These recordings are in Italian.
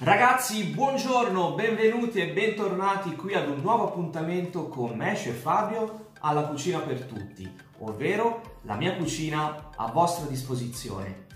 Ragazzi, buongiorno, benvenuti e bentornati qui ad un nuovo appuntamento con me, Chef Fabio, alla Cucina per Tutti, ovvero la mia cucina a vostra disposizione.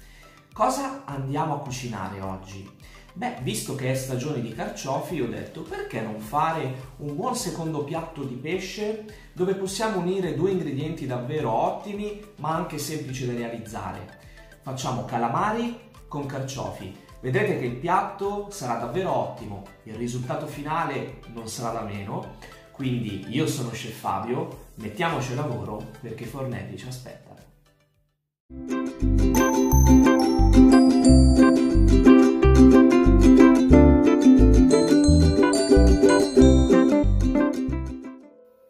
Cosa andiamo a cucinare oggi? Beh, visto che è stagione di carciofi, ho detto perché non fare un buon secondo piatto di pesce dove possiamo unire due ingredienti davvero ottimi ma anche semplici da realizzare. Facciamo calamari con carciofi Vedrete che il piatto sarà davvero ottimo, il risultato finale non sarà da meno, quindi io sono Chef Fabio, mettiamoci a lavoro perché fornelli ci aspettano.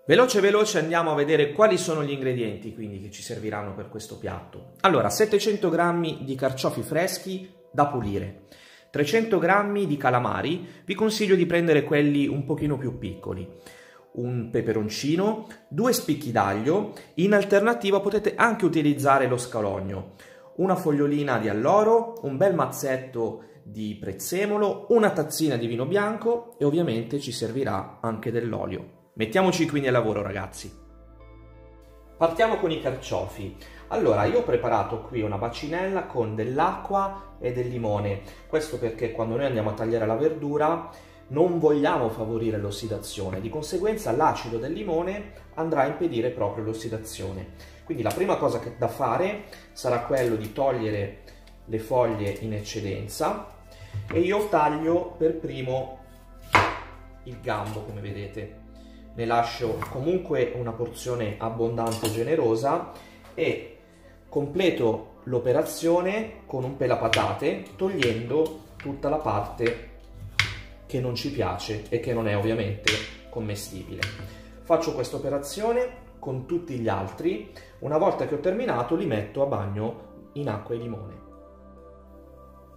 Veloce veloce andiamo a vedere quali sono gli ingredienti quindi che ci serviranno per questo piatto. Allora, 700 g di carciofi freschi da pulire. 300 g di calamari, vi consiglio di prendere quelli un pochino più piccoli. Un peperoncino, due spicchi d'aglio, in alternativa potete anche utilizzare lo scalogno, una fogliolina di alloro, un bel mazzetto di prezzemolo, una tazzina di vino bianco e ovviamente ci servirà anche dell'olio. Mettiamoci quindi al lavoro ragazzi. Partiamo con i carciofi. Allora, io ho preparato qui una bacinella con dell'acqua e del limone. Questo perché quando noi andiamo a tagliare la verdura non vogliamo favorire l'ossidazione, di conseguenza l'acido del limone andrà a impedire proprio l'ossidazione. Quindi la prima cosa da fare sarà quello di togliere le foglie in eccedenza e io taglio per primo il gambo, come vedete ne lascio comunque una porzione abbondante e generosa e completo l'operazione con un pelapatate togliendo tutta la parte che non ci piace e che non è ovviamente commestibile. Faccio questa operazione con tutti gli altri, una volta che ho terminato li metto a bagno in acqua e limone.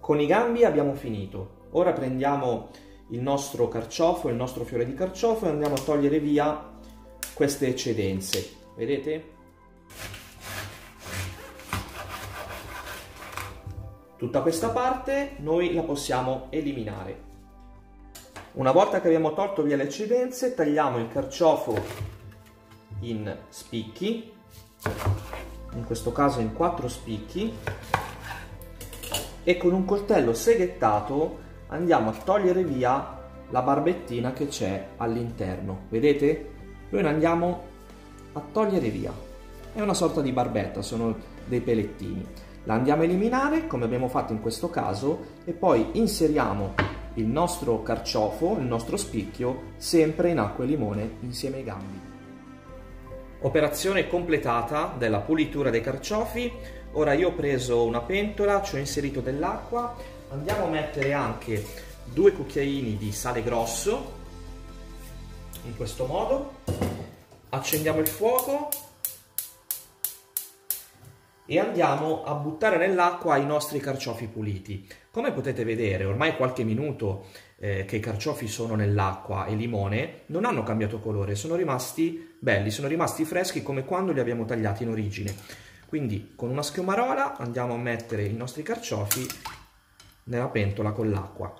Con i gambi abbiamo finito, ora prendiamo il nostro carciofo, il nostro fiore di carciofo e andiamo a togliere via queste eccedenze. Vedete? Tutta questa parte noi la possiamo eliminare. Una volta che abbiamo tolto via le eccedenze, tagliamo il carciofo in spicchi, in questo caso in quattro spicchi, e con un coltello seghettato andiamo a togliere via la barbettina che c'è all'interno. Vedete? Noi la andiamo a togliere via. È una sorta di barbetta, sono dei pelettini. La andiamo a eliminare, come abbiamo fatto in questo caso, e poi inseriamo il nostro carciofo, il nostro spicchio, sempre in acqua e limone insieme ai gambi. Operazione completata della pulitura dei carciofi. Ora io ho preso una pentola, ci ho inserito dell'acqua andiamo a mettere anche due cucchiaini di sale grosso in questo modo. Accendiamo il fuoco e andiamo a buttare nell'acqua i nostri carciofi puliti. Come potete vedere ormai qualche minuto eh, che i carciofi sono nell'acqua e limone non hanno cambiato colore sono rimasti belli sono rimasti freschi come quando li abbiamo tagliati in origine. Quindi con una schiumarola andiamo a mettere i nostri carciofi nella pentola con l'acqua.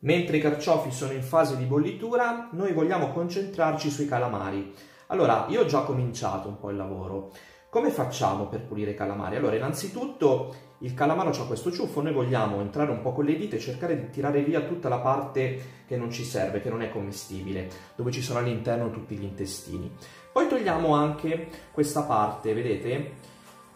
Mentre i carciofi sono in fase di bollitura, noi vogliamo concentrarci sui calamari. Allora, io ho già cominciato un po' il lavoro. Come facciamo per pulire i calamari? Allora, innanzitutto il calamaro ha questo ciuffo, noi vogliamo entrare un po' con le dita e cercare di tirare via tutta la parte che non ci serve, che non è commestibile, dove ci sono all'interno tutti gli intestini. Poi togliamo anche questa parte, vedete?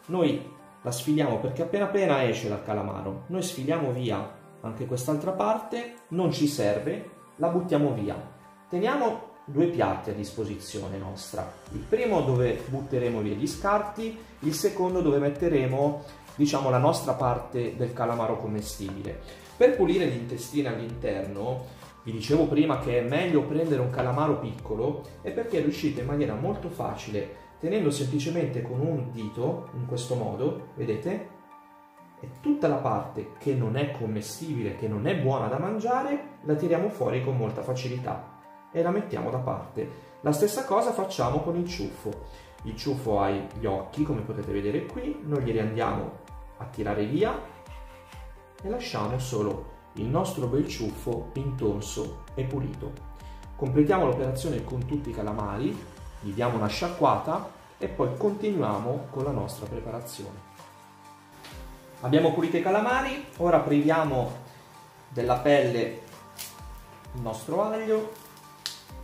Noi la sfiliamo perché appena appena esce dal calamaro, noi sfiliamo via anche quest'altra parte, non ci serve, la buttiamo via. Teniamo due piatti a disposizione nostra, il primo dove butteremo via gli scarti, il secondo dove metteremo diciamo la nostra parte del calamaro commestibile. Per pulire gli intestini all'interno, vi dicevo prima che è meglio prendere un calamaro piccolo e perché riuscite in maniera molto facile tenendo semplicemente con un dito, in questo modo, vedete? E tutta la parte che non è commestibile, che non è buona da mangiare, la tiriamo fuori con molta facilità e la mettiamo da parte. La stessa cosa facciamo con il ciuffo. Il ciuffo ha gli occhi, come potete vedere qui, noi glieli andiamo a tirare via e lasciamo solo il nostro bel ciuffo intonso e pulito. Completiamo l'operazione con tutti i calamari, gli diamo una sciacquata e poi continuiamo con la nostra preparazione. Abbiamo pulito i calamari, ora priviamo della pelle il nostro aglio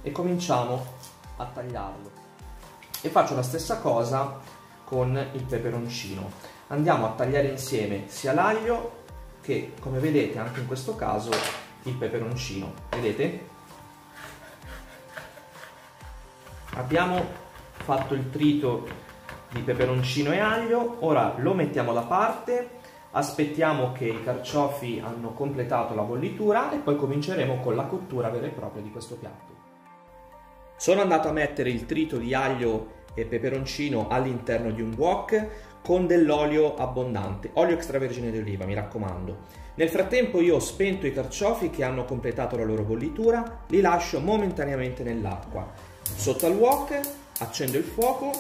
e cominciamo a tagliarlo. E faccio la stessa cosa con il peperoncino. Andiamo a tagliare insieme sia l'aglio che, come vedete anche in questo caso, il peperoncino. Vedete? Abbiamo fatto il trito di peperoncino e aglio, ora lo mettiamo da parte aspettiamo che i carciofi hanno completato la bollitura e poi cominceremo con la cottura vera e propria di questo piatto. Sono andato a mettere il trito di aglio e peperoncino all'interno di un wok con dell'olio abbondante, olio extravergine di oliva, mi raccomando. Nel frattempo io ho spento i carciofi che hanno completato la loro bollitura, li lascio momentaneamente nell'acqua. Sotto al wok accendo il fuoco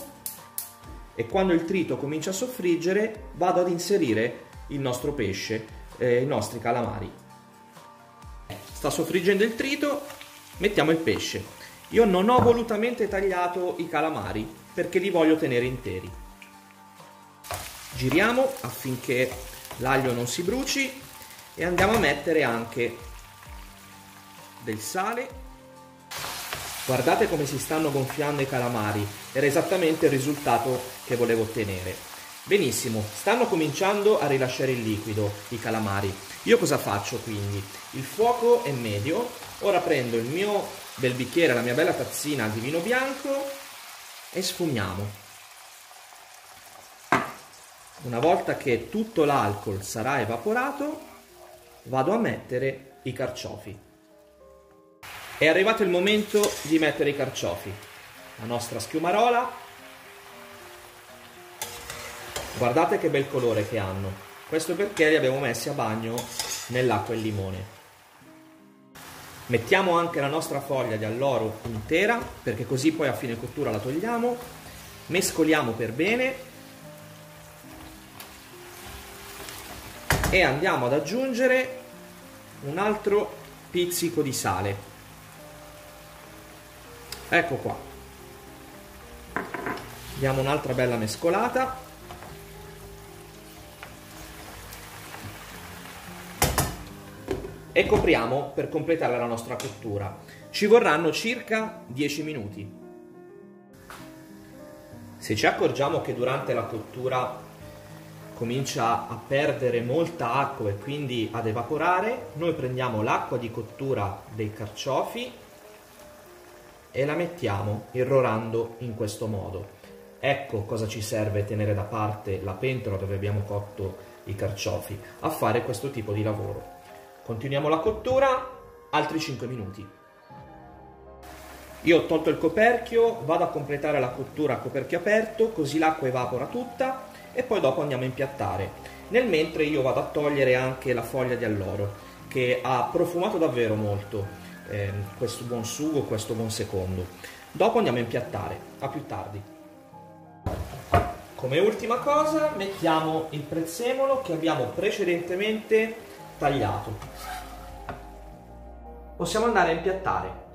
e quando il trito comincia a soffriggere vado ad inserire il nostro pesce, eh, i nostri calamari. Sta soffriggendo il trito, mettiamo il pesce. Io non ho volutamente tagliato i calamari perché li voglio tenere interi. Giriamo affinché l'aglio non si bruci e andiamo a mettere anche del sale. Guardate come si stanno gonfiando i calamari, era esattamente il risultato che volevo ottenere. Benissimo, stanno cominciando a rilasciare il liquido i calamari. Io cosa faccio quindi? Il fuoco è medio, ora prendo il mio bel bicchiere, la mia bella tazzina di vino bianco e sfumiamo. Una volta che tutto l'alcol sarà evaporato, vado a mettere i carciofi. È arrivato il momento di mettere i carciofi. La nostra schiumarola Guardate che bel colore che hanno. Questo perché li abbiamo messi a bagno nell'acqua e il limone. Mettiamo anche la nostra foglia di alloro intera, perché così poi a fine cottura la togliamo. Mescoliamo per bene. E andiamo ad aggiungere un altro pizzico di sale. Ecco qua. Diamo un'altra bella mescolata. e copriamo per completare la nostra cottura. Ci vorranno circa 10 minuti. Se ci accorgiamo che durante la cottura comincia a perdere molta acqua e quindi ad evaporare, noi prendiamo l'acqua di cottura dei carciofi e la mettiamo irrorando in questo modo. Ecco cosa ci serve tenere da parte la pentola dove abbiamo cotto i carciofi, a fare questo tipo di lavoro. Continuiamo la cottura, altri 5 minuti. Io ho tolto il coperchio, vado a completare la cottura a coperchio aperto, così l'acqua evapora tutta e poi dopo andiamo a impiattare. Nel mentre io vado a togliere anche la foglia di alloro, che ha profumato davvero molto eh, questo buon sugo, questo buon secondo. Dopo andiamo a impiattare, a più tardi. Come ultima cosa mettiamo il prezzemolo che abbiamo precedentemente tagliato. Possiamo andare a impiattare.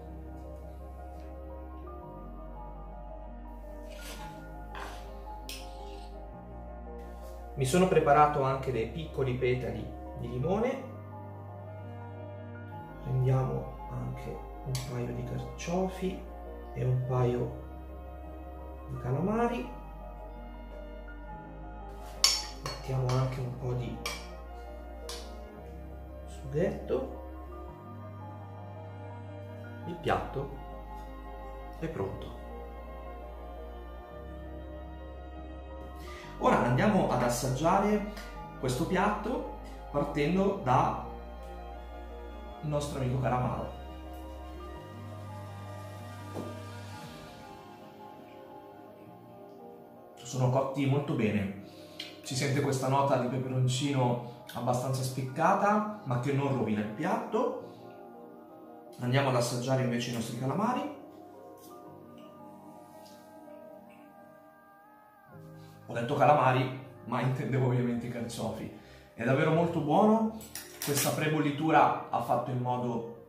Mi sono preparato anche dei piccoli petali di limone. Prendiamo anche un paio di carciofi e un paio di calamari. Mettiamo anche un po' di sughetto il piatto è pronto ora andiamo ad assaggiare questo piatto partendo dal nostro amico caramaro sono cotti molto bene si sente questa nota di peperoncino abbastanza spiccata ma che non rovina il piatto. Andiamo ad assaggiare invece i nostri calamari. Ho detto calamari, ma intendevo ovviamente i carciofi. è davvero molto buono. Questa prebollitura ha fatto in modo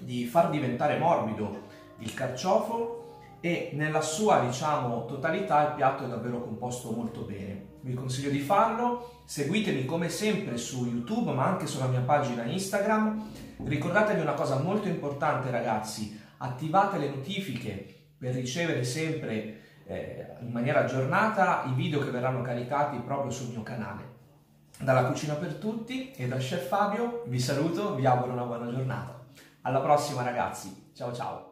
di far diventare morbido il carciofo e nella sua diciamo totalità il piatto è davvero composto molto bene. Vi consiglio di farlo, seguitemi come sempre su YouTube ma anche sulla mia pagina Instagram. Ricordatevi una cosa molto importante ragazzi, attivate le notifiche per ricevere sempre eh, in maniera aggiornata i video che verranno caricati proprio sul mio canale. Dalla Cucina per Tutti e da Chef Fabio vi saluto, vi auguro una buona giornata. Alla prossima ragazzi, ciao ciao!